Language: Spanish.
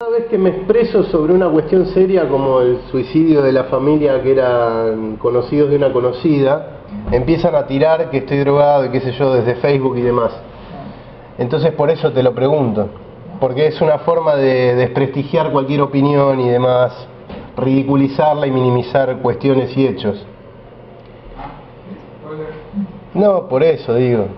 Cada vez que me expreso sobre una cuestión seria como el suicidio de la familia que eran conocidos de una conocida, empiezan a tirar que estoy drogado y qué sé yo desde Facebook y demás. Entonces por eso te lo pregunto, porque es una forma de desprestigiar cualquier opinión y demás, ridiculizarla y minimizar cuestiones y hechos. No, por eso digo.